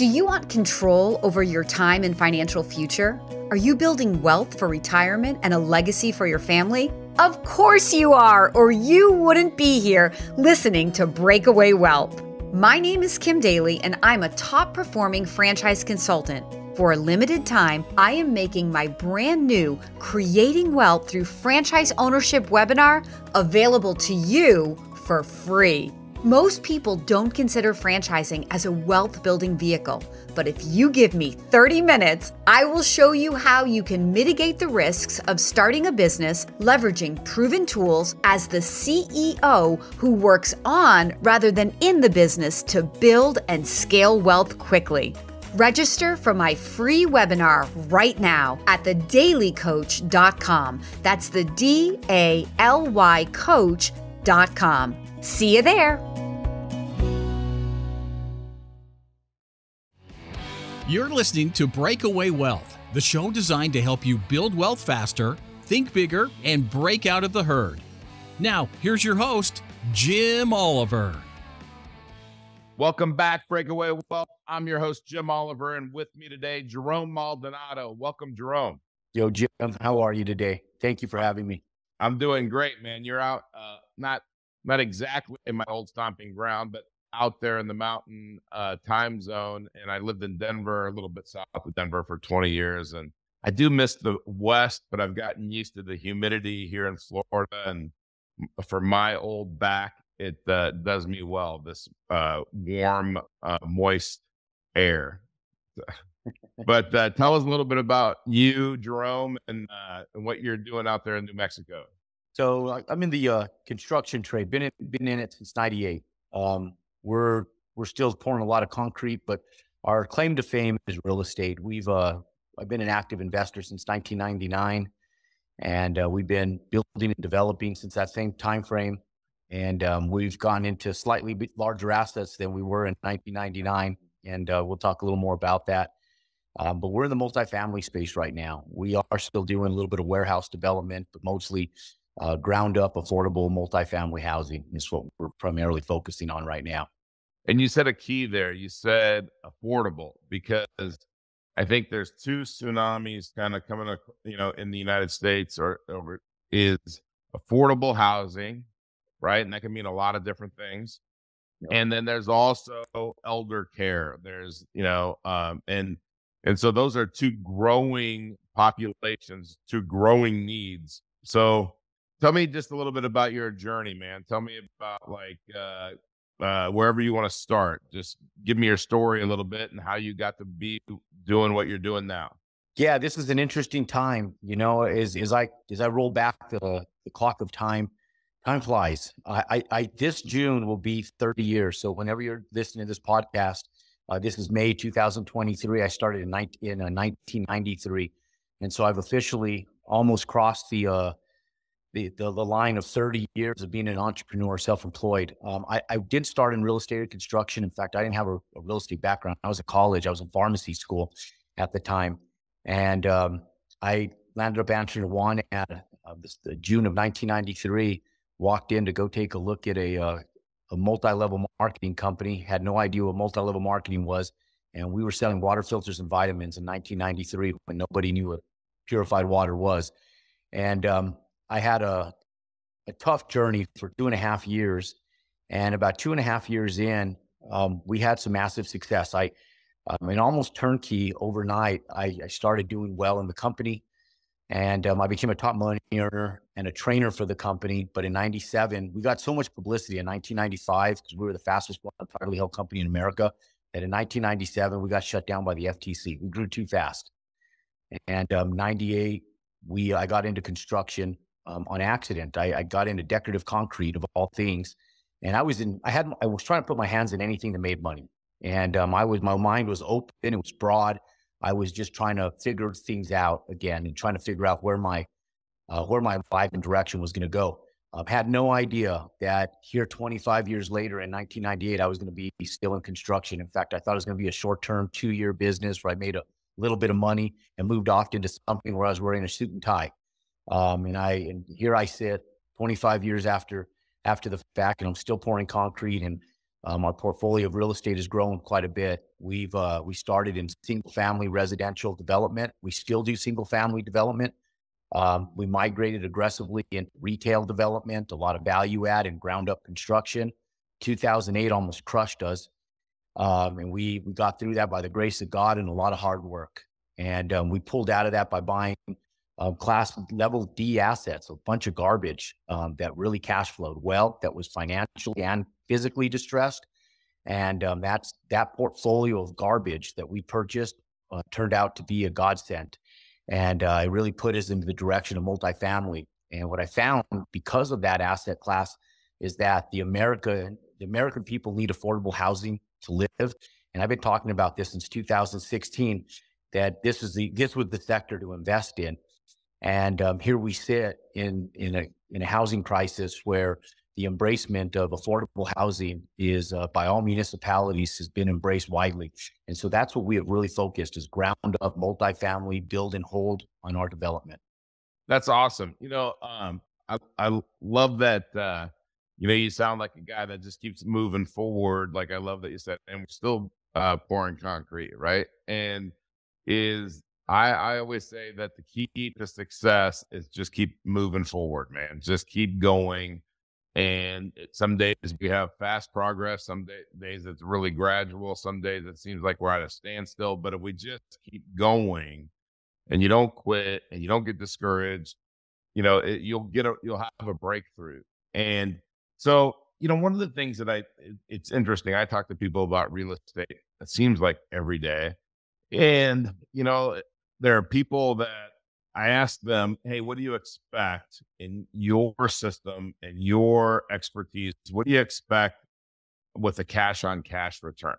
Do you want control over your time and financial future? Are you building wealth for retirement and a legacy for your family? Of course you are, or you wouldn't be here listening to Breakaway Wealth. My name is Kim Daly, and I'm a top performing franchise consultant. For a limited time, I am making my brand new Creating Wealth Through Franchise Ownership webinar available to you for free. Most people don't consider franchising as a wealth building vehicle, but if you give me 30 minutes, I will show you how you can mitigate the risks of starting a business leveraging proven tools as the CEO who works on rather than in the business to build and scale wealth quickly. Register for my free webinar right now at thedalycoach.com. That's the D A L Y coach.com. See you there. You're listening to Breakaway Wealth, the show designed to help you build wealth faster, think bigger, and break out of the herd. Now, here's your host, Jim Oliver. Welcome back, Breakaway Wealth. I'm your host, Jim Oliver, and with me today, Jerome Maldonado. Welcome, Jerome. Yo, Jim, how are you today? Thank you for having me. I'm doing great, man. You're out, uh, not not exactly in my old stomping ground, but out there in the mountain uh, time zone. And I lived in Denver, a little bit south of Denver for 20 years. And I do miss the West, but I've gotten used to the humidity here in Florida. And for my old back, it uh, does me well, this uh, warm, uh, moist air. but uh, tell us a little bit about you, Jerome, and, uh, and what you're doing out there in New Mexico. So I'm in the construction trade. Been in, been in it since '98. Um, we're we're still pouring a lot of concrete, but our claim to fame is real estate. We've uh, I've been an active investor since 1999, and uh, we've been building and developing since that same time frame. And um, we've gone into slightly larger assets than we were in 1999, and uh, we'll talk a little more about that. Um, but we're in the multifamily space right now. We are still doing a little bit of warehouse development, but mostly uh, ground up, affordable multifamily housing is what we're primarily focusing on right now. And you said a key there. You said affordable because I think there's two tsunamis kind of coming, you know, in the United States or over is affordable housing, right? And that can mean a lot of different things. Yep. And then there's also elder care. There's, you know, um, and and so those are two growing populations, two growing needs. So Tell me just a little bit about your journey, man. Tell me about like uh, uh, wherever you want to start. Just give me your story a little bit and how you got to be doing what you're doing now. Yeah, this is an interesting time. You know, as as I as I roll back the the clock of time, time flies. I, I, I this June will be 30 years. So whenever you're listening to this podcast, uh, this is May 2023. I started in, 19, in uh, 1993, and so I've officially almost crossed the uh, the, the, the line of 30 years of being an entrepreneur, self-employed. Um, I, I did start in real estate and construction. In fact, I didn't have a, a, real estate background. I was at college. I was in pharmacy school at the time, and um, I landed up answering one at uh, June of 1993. Walked in to go take a look at a uh, a multi-level marketing company. Had no idea what multi-level marketing was, and we were selling water filters and vitamins in 1993 when nobody knew what purified water was. And um, I had a, a tough journey for two and a half years. And about two and a half years in, um, we had some massive success. I, I um, mean, almost turnkey overnight, I, I, started doing well in the company. And um, I became a top money earner and a trainer for the company. But in 97, we got so much publicity in 1995 because we were the fastest privately held company in America. That in 1997, we got shut down by the FTC. We grew too fast. And um, 98, we I got into construction um, on accident. I, I, got into decorative concrete of all things, and I was in. I had. I was trying to put my hands in anything that made money, and um, I was. My mind was open. It was broad. I was just trying to figure things out again and trying to figure out where my uh, where my life and direction was going to go. Um, had no idea that here 25 years later in 1998, I was going to be still in construction. In fact, I thought it was going to be a short term, two year business where I made a little bit of money and moved off into something where I was wearing a suit and tie. Um, and I and here I sit 25 years after after the fact, and I'm still pouring concrete. And Um, our portfolio of real estate has grown quite a bit. We've uh, we started in single family residential development. We still do single family development. Um, we migrated aggressively into retail development, a lot of value add and ground up construction. 2008 almost crushed us. Um, and we, we got through that by the grace of God and a lot of hard work. And um, we pulled out of that by buying class level D assets, a bunch of garbage um, that really cash flowed well, that was financially and physically distressed. And um, that's that portfolio of garbage that we purchased uh, turned out to be a godsend. And uh, it really put us into the direction of multifamily. And what I found because of that asset class is that the America, the American people need affordable housing to live. And I've been talking about this since 2016 that this is the this was the sector to invest in. And um, here we sit in in a in a housing crisis where the embracement of affordable housing is uh, by all municipalities has been embraced widely. And so that's what we have really focused is ground up multifamily build and hold on our development. That's awesome. You know, um, I, I love that, uh, you know, you sound like a guy that just keeps moving forward. Like I love that you said, and we're still uh, pouring concrete, right? And is I, I always say that the key to success is just keep moving forward, man. Just keep going. And some days we have fast progress. Some day, days it's really gradual. Some days it seems like we're at a standstill. But if we just keep going and you don't quit and you don't get discouraged, you know, it, you'll get a, you'll have a breakthrough. And so, you know, one of the things that I, it, it's interesting. I talk to people about real estate. It seems like every day. And, you know, there are people that I ask them, hey, what do you expect in your system and your expertise? What do you expect with a cash on cash return?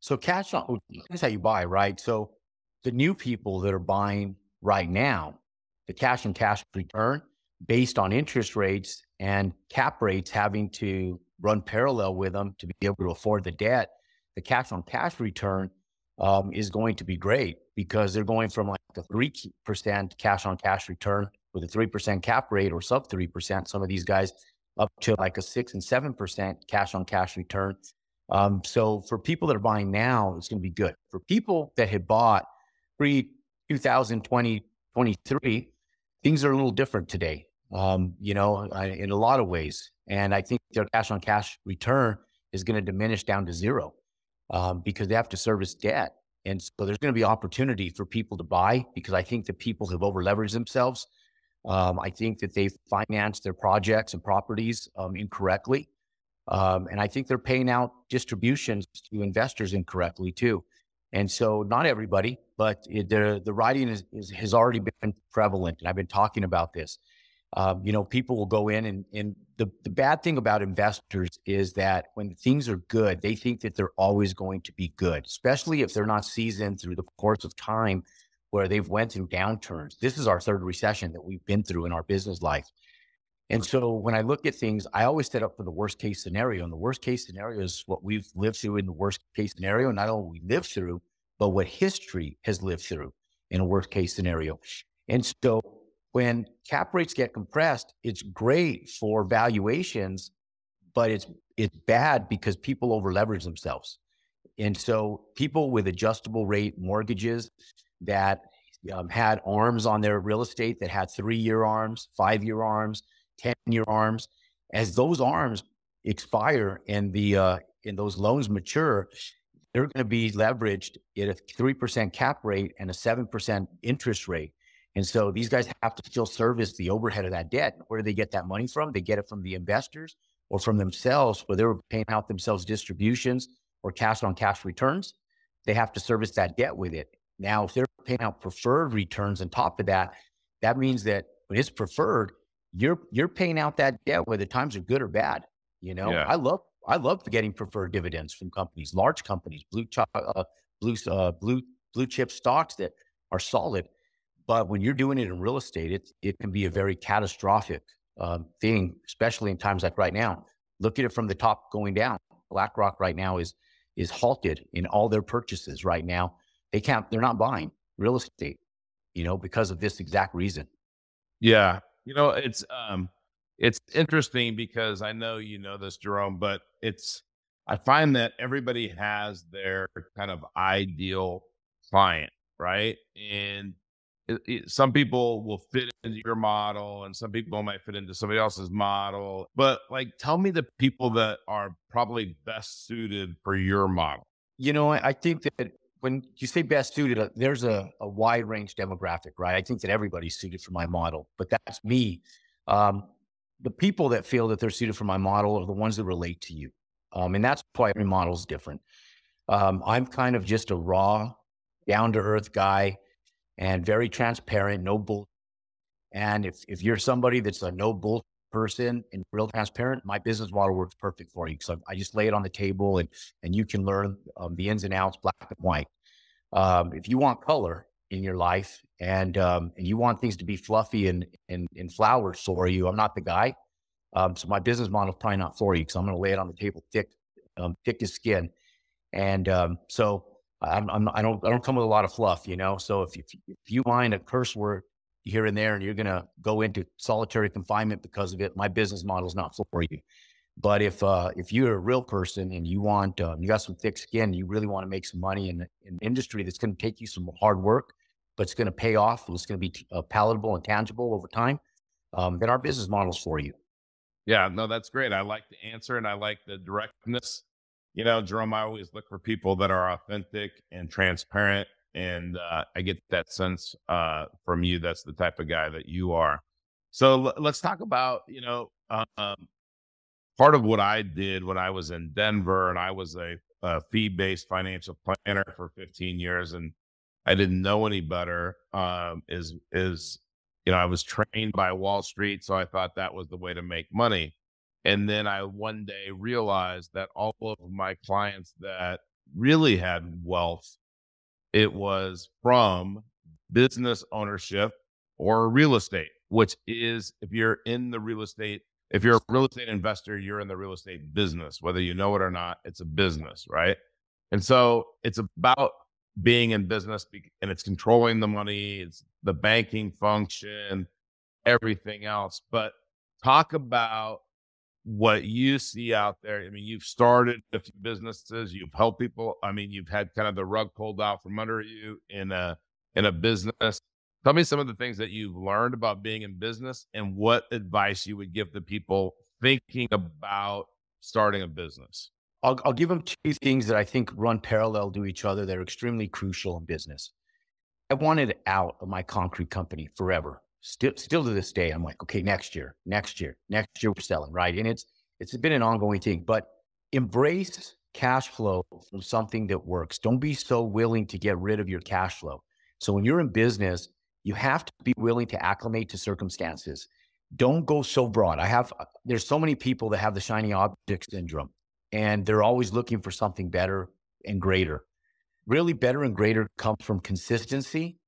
So, cash on, oh, that's how you buy, right? So, the new people that are buying right now, the cash on cash return based on interest rates and cap rates having to run parallel with them to be able to afford the debt, the cash on cash return um, is going to be great because they're going from like a 3% cash on cash return with a 3% cap rate or sub 3%, some of these guys up to like a 6 and 7% cash on cash return. Um, so for people that are buying now, it's going to be good. For people that had bought pre 2020, 23, things are a little different today, um, you know, in a lot of ways. And I think their cash on cash return is going to diminish down to zero um, because they have to service debt. And so there's going to be opportunity for people to buy because I think that people have over leveraged themselves. Um, I think that they've financed their projects and properties um, incorrectly. Um, and I think they're paying out distributions to investors incorrectly too. And so not everybody, but it, the, the writing is, is, has already been prevalent. And I've been talking about this. Um, you know, people will go in and, and the, the bad thing about investors is that when things are good, they think that they're always going to be good, especially if they're not seasoned through the course of time where they've went through downturns. This is our third recession that we've been through in our business life. And so when I look at things, I always set up for the worst case scenario. And the worst case scenario is what we've lived through in the worst case scenario. Not only we lived through, but what history has lived through in a worst case scenario. And so when cap rates get compressed, it's great for valuations, but it's it's bad because people over leverage themselves. And so people with adjustable rate mortgages that um, had arms on their real estate that had three year arms, five year arms, 10 year arms, as those arms expire and the uh, and those loans mature, they're going to be leveraged at a 3% cap rate and a 7% interest rate. And so these guys have to still service the overhead of that debt. Where do they get that money from? They get it from the investors or from themselves, where they're paying out themselves distributions or cash on cash returns. They have to service that debt with it. Now, if they're paying out preferred returns on top of that, that means that when it's preferred, you're you're paying out that debt whether times are good or bad. You know, yeah. I love I love getting preferred dividends from companies, large companies, blue chop, uh, blue uh, blue blue chip stocks that are solid. But when you're doing it in real estate, it, it can be a very catastrophic um, thing, especially in times like right now. Look at it from the top going down. BlackRock right now is is halted in all their purchases right now. They can't. They're not buying real estate, you know, because of this exact reason. Yeah, you know, it's um, it's interesting because I know you know this, Jerome, but it's I find that everybody has their kind of ideal client, right? And some people will fit into your model and some people might fit into somebody else's model. But like, tell me the people that are probably best suited for your model. You know, I think that when you say best suited, uh, there's a, a wide range demographic, right? I think that everybody's suited for my model, but that's me. Um, the people that feel that they're suited for my model are the ones that relate to you. Um, and that's why every model is different. Um, I'm kind of just a raw, down to earth guy and very transparent, no bull. And if, if you're somebody that's a no bull person and real transparent, my business model works perfect for you. So I just lay it on the table and, and you can learn um, the ins and outs, black and white. Um, if you want color in your life and, um, and you want things to be fluffy and, and, and flowers for you, I'm not the guy. Um, so my business model is probably not for you because I'm going to lay it on the table thick, um, thick as skin. And um, so I'm, I'm, I don't, I don't come with a lot of fluff, you know. So if, if, if you find a curse word here and there, and you're going to go into solitary confinement because of it, my business model is not for you. But if uh, if you're a real person and you want um, you got some thick skin, you really want to make some money in, in an industry that's going to take you some hard work, but it's going to pay off and it's going to be uh, palatable and tangible over time, um, then our business model is for you. Yeah, no, that's great. I like the answer and I like the directness you know, Jerome, I always look for people that are authentic and transparent. And uh, I get that sense uh, from you. That's the type of guy that you are. So l- let's talk about, you know, um, part of what I did when I was in Denver and I was a, a fee based financial planner for 15 years and I didn't know any better um, is, is, you know, I was trained by Wall Street. So I thought that was the way to make money. And then I one day realized that all of my clients that really had wealth, it was from business ownership or real estate, which is if you're in the real estate, if you're a real estate investor, you're in the real estate business, whether you know it or not, it's a business, right? And so it's about being in business and it's controlling the money, it's the banking function, everything else. But talk about what you see out there. I mean, you've started a few businesses, you've helped people. I mean, you've had kind of the rug pulled out from under you in a in a business. Tell me some of the things that you've learned about being in business and what advice you would give the people thinking about starting a business. I'll, I'll give them two things that I think run parallel to each other that are extremely crucial in business. I wanted out of my concrete company forever still still to this day i'm like okay next year next year next year we're selling right? And it's it's been an ongoing thing but embrace cash flow from something that works. Don't be so willing to get rid of your cash flow. So when you're in business you have to be willing to acclimate to circumstances. Don't go so broad. I have uh, there's so many people that have the shiny object syndrome and they're always looking for something better and greater. Really better and greater comes from consistency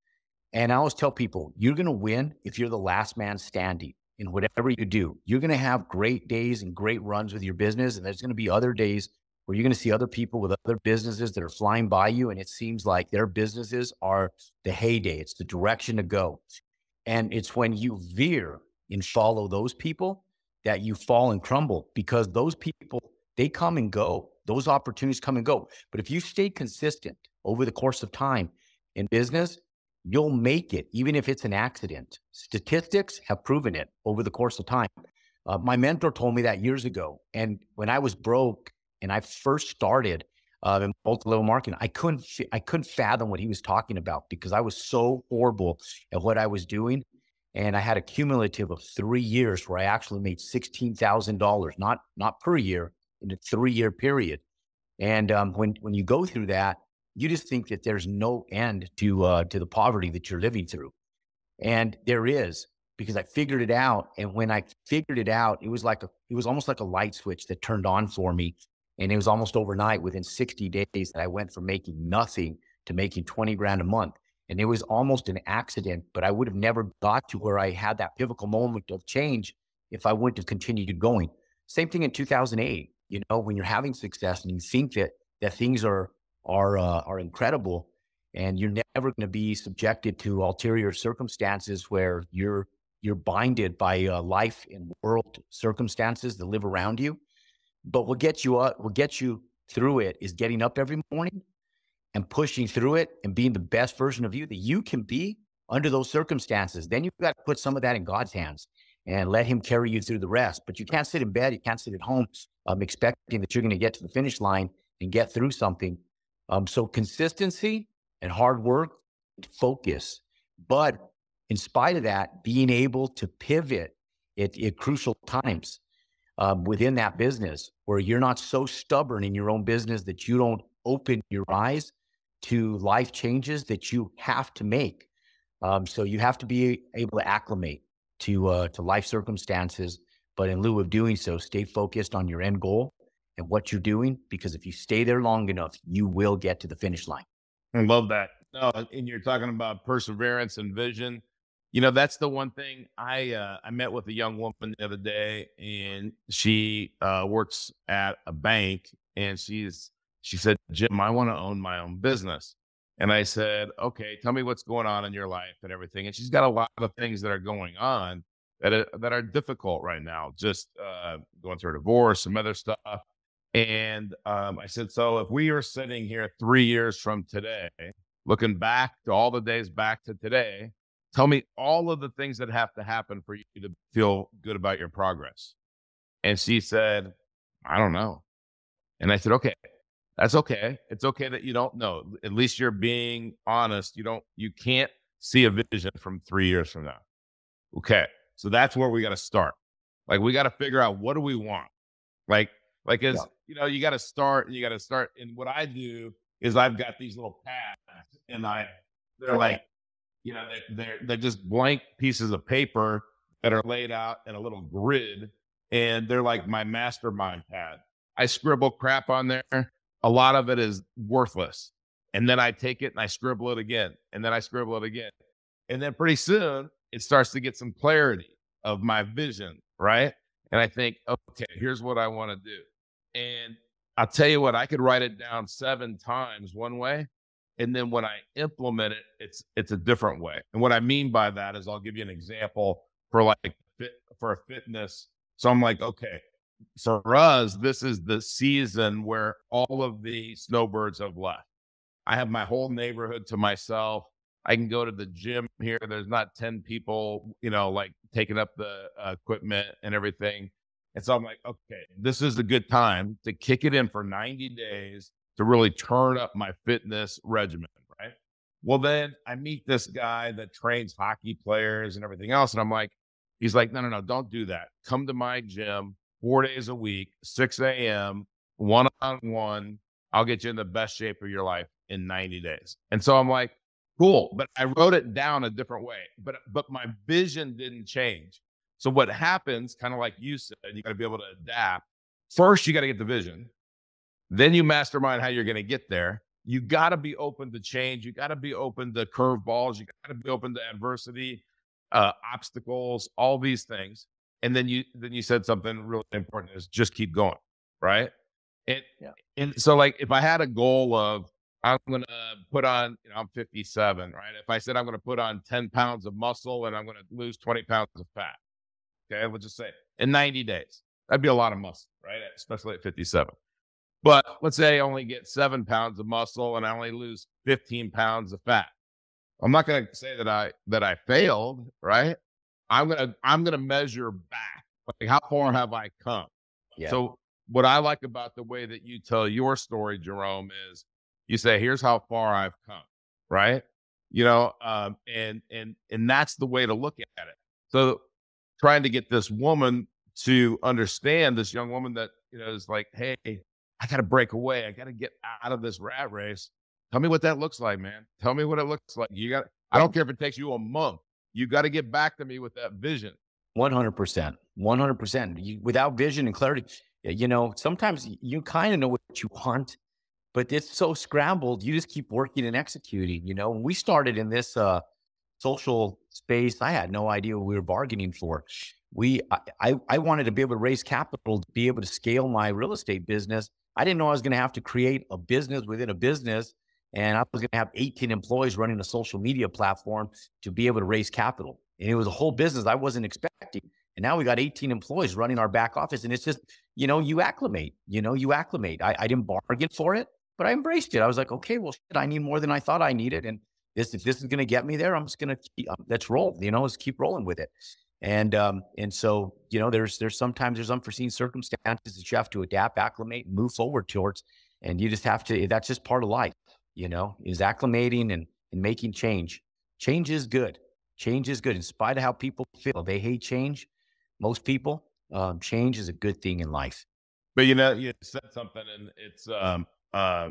and I always tell people, you're going to win if you're the last man standing in whatever you do. You're going to have great days and great runs with your business. And there's going to be other days where you're going to see other people with other businesses that are flying by you. And it seems like their businesses are the heyday, it's the direction to go. And it's when you veer and follow those people that you fall and crumble because those people, they come and go. Those opportunities come and go. But if you stay consistent over the course of time in business, you'll make it, even if it's an accident. Statistics have proven it over the course of time. Uh, my mentor told me that years ago. And when I was broke and I first started uh, in multi-level marketing, I couldn't I couldn't fathom what he was talking about because I was so horrible at what I was doing. And I had a cumulative of three years where I actually made sixteen thousand dollars, not not per year, in a three-year period. And um, when when you go through that, you just think that there's no end to uh, to the poverty that you're living through, and there is because I figured it out. And when I figured it out, it was like a it was almost like a light switch that turned on for me, and it was almost overnight. Within 60 days, that I went from making nothing to making 20 grand a month, and it was almost an accident. But I would have never got to where I had that pivotal moment of change if I wouldn't have continued going. Same thing in 2008. You know, when you're having success and you think that that things are are uh, are incredible, and you're never going to be subjected to ulterior circumstances where you're you're binded by uh, life and world circumstances that live around you. But what gets you up, what gets you through it is getting up every morning and pushing through it and being the best version of you that you can be under those circumstances. Then you've got to put some of that in God's hands and let Him carry you through the rest. But you can't sit in bed, you can't sit at home um, expecting that you're going to get to the finish line and get through something. Um, so consistency and hard work, focus. But in spite of that, being able to pivot at, at crucial times um, within that business where you're not so stubborn in your own business that you don't open your eyes to life changes that you have to make. Um, so you have to be able to acclimate to uh, to life circumstances, but in lieu of doing so, stay focused on your end goal and what you're doing. Because if you stay there long enough, you will get to the finish line. I love that. No, and you're talking about perseverance and vision. You know, that's the one thing I uh, I met with a young woman the other day, and she uh, works at a bank, and she's she said, Jim, I want to own my own business. And I said, okay, tell me what's going on in your life and everything. And she's got a lot of things that are going on that are, that are difficult right now, just uh, going through a divorce, some other stuff. And um, I said, so if we are sitting here three years from today, looking back to all the days back to today, tell me all of the things that have to happen for you to feel good about your progress. And she said, I don't know. And I said, okay, that's okay. It's okay that you don't know. At least you're being honest. You don't, you can't see a vision from three years from now. Okay. So that's where we got to start. Like we got to figure out what do we want? Like, like as yeah. You know, you got to start and you got to start. And what I do is I've got these little pads and I, they're like, you know, they're, they're, they're just blank pieces of paper that are laid out in a little grid and they're like my mastermind pad. I scribble crap on there a lot of it is worthless. And then I take it and I scribble it again. And then I scribble it again. And then pretty soon it starts to get some clarity of my vision. Right. And I think, okay, here's what I want to do. And I'll tell you what, I could write it down seven times one way. And then when I implement it, it's it's a different way. And what I mean by that is I'll give you an example for like fit for a fitness. So I'm like, okay, for us, this is the season where all of the snowbirds have left. I have my whole neighborhood to myself. I can go to the gym here. There's not 10 people, you know, like taking up the uh, equipment and everything. And so I'm like, okay, this is a good time to kick it in for 90 days to really turn up my fitness regimen, right? Well, then I meet this guy that trains hockey players and everything else. And I'm like, he's like, no, no, no, don't do that. Come to my gym four days a week, 6 a.m., one on one. I'll get you in the best shape of your life in 90 days. And so I'm like, cool. But I wrote it down a different way. But but my vision didn't change. So what happens, kind of like you said, you got to be able to adapt. First, you got to get the vision. Then you mastermind how you're going to get there. You got to be open to change. You got to be open to curveballs. You got to be open to adversity, uh, obstacles, all these things and then you then you said something really important is just keep going right and yeah. and so like if i had a goal of i'm gonna put on you know i'm 57 right if i said i'm gonna put on 10 pounds of muscle and i'm gonna lose 20 pounds of fat okay let's just say in 90 days that'd be a lot of muscle right especially at 57 but let's say i only get seven pounds of muscle and i only lose 15 pounds of fat i'm not going to say that i that i failed right I'm gonna I'm gonna measure back. Like how far have I come? Yeah. So what I like about the way that you tell your story, Jerome, is you say, "Here's how far I've come," right? You know, um, and and and that's the way to look at it. So trying to get this woman to understand this young woman that you know is like, "Hey, I got to break away. I got to get out of this rat race." Tell me what that looks like, man. Tell me what it looks like. You got. I don't care if it takes you a month you got to get back to me with that vision. 100%. 100%. You, without vision and clarity, you know, sometimes you kind of know what you want, but it's so scrambled. You just keep working and executing. You know, when we started in this uh, social space, I had no idea what we were bargaining for. We, I, I wanted to be able to raise capital to be able to scale my real estate business. I didn't know I was going to have to create a business within a business and I was going to have 18 employees running a social media platform to be able to raise capital. And it was a whole business I wasn't expecting. And now we got 18 employees running our back office. And it's just, you know, you acclimate, you know, you acclimate. I, I didn't bargain for it, but I embraced it. I was like, okay, well, shit, I need more than I thought I needed. And this, if this is going to get me there, I'm just going to, um, let's roll, you know, let's keep rolling with it. And, um, and so, you know, there's, there's sometimes there's unforeseen circumstances that you have to adapt, acclimate, move forward towards. And you just have to, that's just part of life, you know, is acclimating and, and making change. Change is good. Change is good. In spite of how people feel, they hate change. Most people, um, change is a good thing in life. But you know, you said something, and it's um, uh,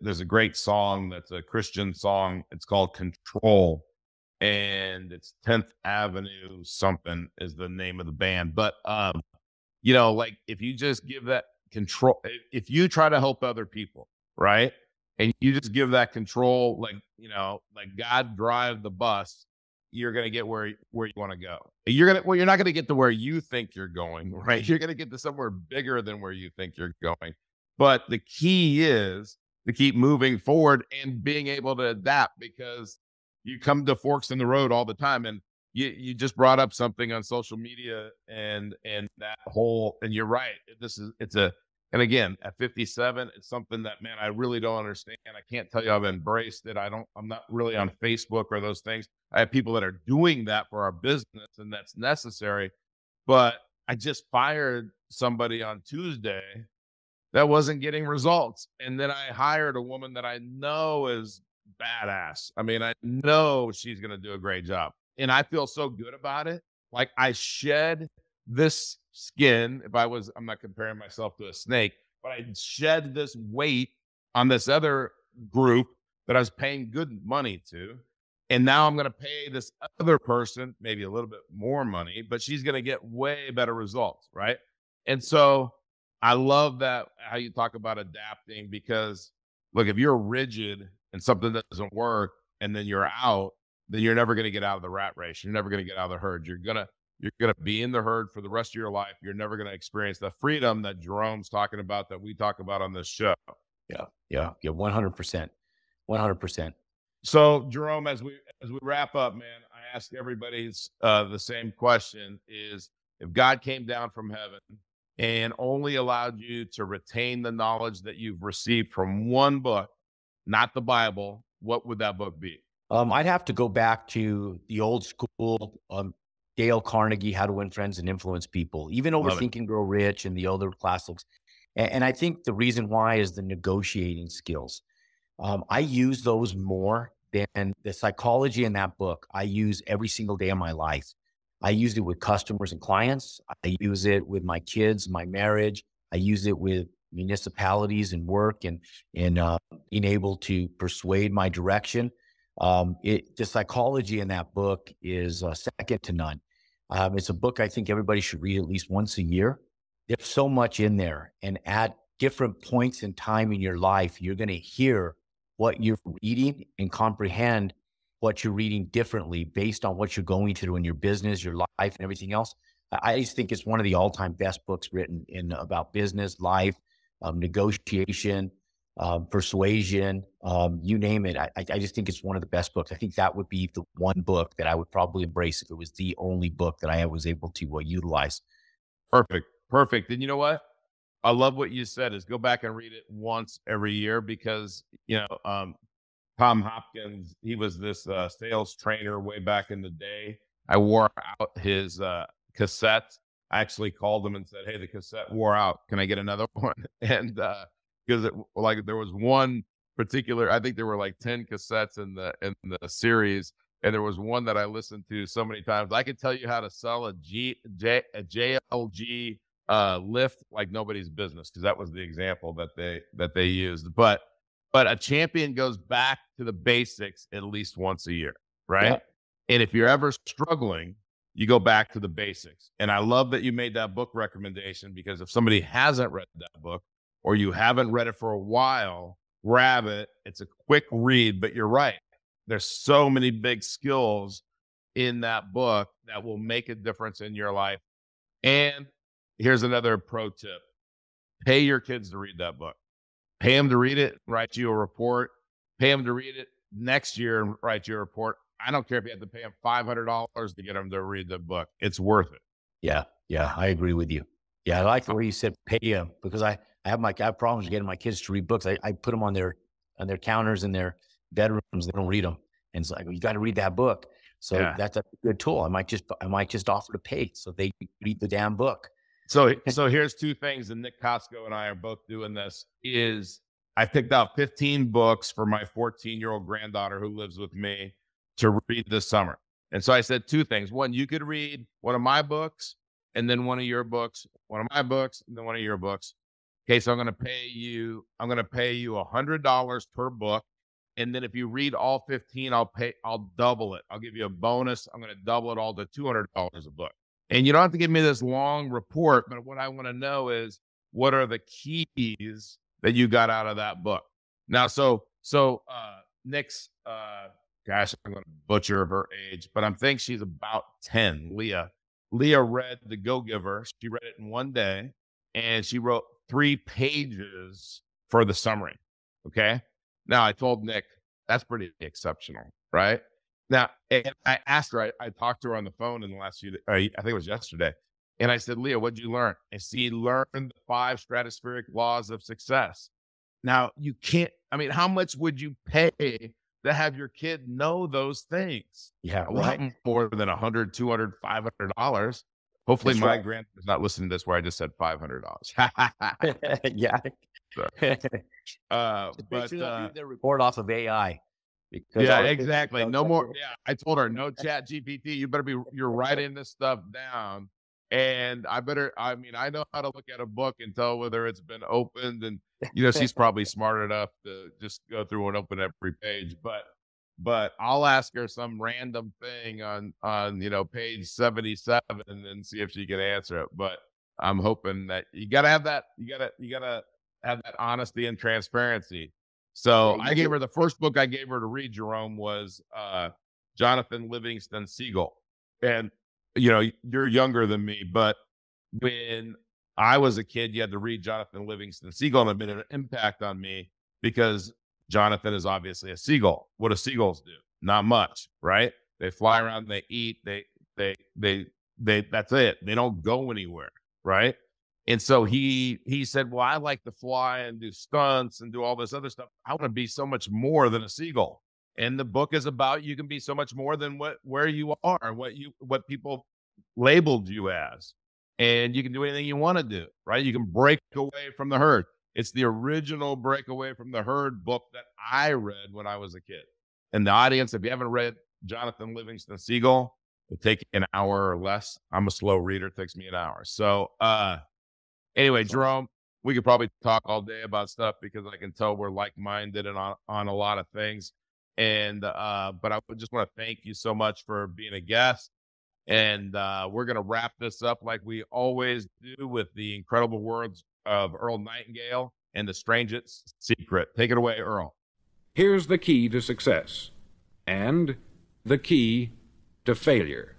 there's a great song that's a Christian song. It's called Control, and it's 10th Avenue something is the name of the band. But um, you know, like if you just give that control, if you try to help other people, right, and you just give that control, like you know, like God drive the bus, you're to get where where you want to go. You're to well, you're not to get to where you think you're going, right? You're to get to somewhere bigger than where you think you're going. But the key is to keep moving forward and being able to adapt because you come to forks in the road all the time and you you just brought up something on social media and and that whole and you're right this is it's a and again, at 57, it's something that, man, I really don't understand. I can't tell you I've embraced it. I don't, I'm not really on Facebook or those things. I have people that are doing that for our business and that's necessary. But I just fired somebody on Tuesday that wasn't getting results. And then I hired a woman that I know is badass. I mean, I know she's going to do a great job. And I feel so good about it. Like I shed this skin, if I was, I'm not comparing myself to a snake, but I shed this weight on this other group that I was paying good money to. And now I'm going to pay this other person maybe a little bit more money, but she's going to get way better results. Right. And so I love that how you talk about adapting because look, if you're rigid and something doesn't work and then you're out, then you're never going to get out of the rat race. You're never going to get out of the herd. You're going to you're going to be in the herd for the rest of your life. You're never going to experience the freedom that Jerome's talking about that we talk about on this show. Yeah, yeah, yeah, one hundred percent, one hundred percent. So, Jerome, as we as we wrap up, man, I ask everybody's uh, the same question: Is if God came down from heaven and only allowed you to retain the knowledge that you've received from one book, not the Bible, what would that book be? Um, I'd have to go back to the old school um, Dale Carnegie, How to Win Friends and Influence People, even over Think and Grow Rich and the other classics. And, and, I think the reason why is the negotiating skills. Um, I use those more than the psychology in that book. I use every single day of my life. I use it with customers and clients. I use it with my kids, my marriage. I use it with municipalities and work and and uh, being able to persuade my direction. Um, it, the psychology in that book is uh, second to none. Um, it's a book I think everybody should read at least once a year. There's so much in there, and at different points in time in your life, you're going to hear what you're reading and comprehend what you're reading differently based on what you're going through in your business, your life, and everything else. I just think it's one of the all-time best books written in about business, life, um, negotiation, um, persuasion, um, you name it. I, I just think it's one of the best books. I think that would be the one book that I would probably embrace if it was the only book that I was able to uh, utilize. Perfect. Perfect. And you know what? I love what you said is go back and read it once every year because, you know, um, Tom Hopkins, he was this uh, sales trainer way back in the day. I wore out his uh, cassette. I actually called him and said, Hey, the cassette wore out. Can I get another one? And, uh, because like there was one particular, I think there were like 10 cassettes in the, in the series. And there was one that I listened to so many times. I could tell you how to sell a G, J, a JLG uh, lift like nobody's business because that was the example that they that they used. But but a champion goes back to the basics at least once a year, right? Yeah. And if you're ever struggling, you go back to the basics. And I love that you made that book recommendation because if somebody hasn't read that book, or you haven't read it for a while, grab it. It's a quick read, but you're right. There's so many big skills in that book that will make a difference in your life. And here's another pro tip pay your kids to read that book. Pay them to read it, write you a report. Pay them to read it next year and write you a report. I don't care if you have to pay them $500 to get them to read the book. It's worth it. Yeah. Yeah. I agree with you. Yeah, I like the way you said pay them because I, I have my I have problems getting my kids to read books. I, I put them on their on their counters in their bedrooms. They don't read them, and it's like you got to read that book. So Yeah. that's a good tool. I might just I might just offer to pay so they read the damn book. So so here's two things, and Nick Costco and I are both doing this. Is I picked out 15 books for my 14 year old granddaughter who lives with me to read this summer. And so I said two things. One, you could read one of my books, and then one of your books, one of my books, and then one of your books. Okay, so I'm going to pay you. I'm going to pay you a hundred dollars per book, and then if you read all 15, I'll pay. I'll double it. I'll give you a bonus. I'm going to double it all to 200 dollars a book. And you don't have to give me this long report, but what I want to know is what are the keys that you got out of that book? Now, so so uh Nick's uh gosh, I'm gonna butcher her age, but I'm thinking she's about 10, Leah. Leah read The Go Giver. She read it in one day and she wrote three pages for the summary. Okay. Now I told Nick that's pretty exceptional, right? Now, and I asked her, I, I talked to her on the phone in the last few, I think it was yesterday. And I said, Leah, what'd you learn? And she learned the five stratospheric laws of success. Now, you can't, I mean, how much would you pay to have your kid know those things? Yeah, right. more than a hundred, two hundred, five hundred dollars. Hopefully, That's my right. granddaughter's not listening to this where I just said five hundred dollars. yeah. Sorry. uh, but uh, their report off of AI. Because yeah, exactly. No more. Yeah, I told her no chat GPT. You better be. You're writing this stuff down, and I better. I mean, I know how to look at a book and tell whether it's been opened, and you know, she's probably smart enough to just go through and open every page. But, but I'll ask her some random thing on on you know page seventy seven and see if she can answer it. But I'm hoping that you got to have that. You got to you got to have that honesty and transparency. So I gave her the first book I gave her to read, Jerome, was uh, Jonathan Livingston Seagull. And, you know, you're younger than me, but when I was a kid, you had to read Jonathan Livingston Seagull, and it made an impact on me because Jonathan is obviously a seagull. What do seagulls do? Not much, right? They fly around, they eat, they, they, they, they, that's it. They don't go anywhere, right? And so he he said, "Well, I like to fly and do stunts and do all this other stuff. I want to be so much more than a seagull." And the book is about you can be so much more than what where you are, what you what people labeled you as. And you can do anything you want to do, right? You can break away from the herd. It's the original break away from the herd book that I read when I was a kid. And the audience, if you haven't read Jonathan Livingston Seagull, it'll take an hour or less. I'm a slow reader, it takes me an hour. So uh anyway, Jerome, we could probably talk all day about stuff because I can tell we're like minded and on, on a lot of things. And uh, but I just want to thank you so much for being a guest. And uh, we're gonna wrap this up like we always do with the incredible words of Earl Nightingale and the strangest secret. Take it away, Earl. Here's the key to success and the key to failure.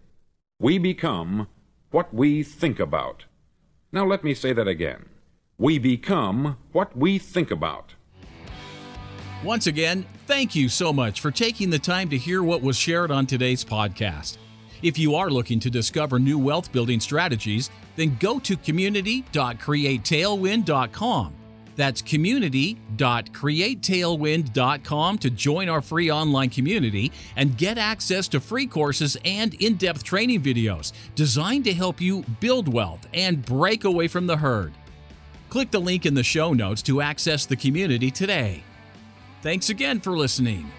We become what we think about. Now, let me say that again. We become what we think about. Once again, thank you so much for taking the time to hear what was shared on today's podcast. If you are looking to discover new wealth building strategies, then go to community.createtailwind.com. That's community.createtailwind.com to join our free online community and get access to free courses and in depth training videos designed to help you build wealth and break away from the herd. Click the link in the show notes to access the community today. Thanks again for listening.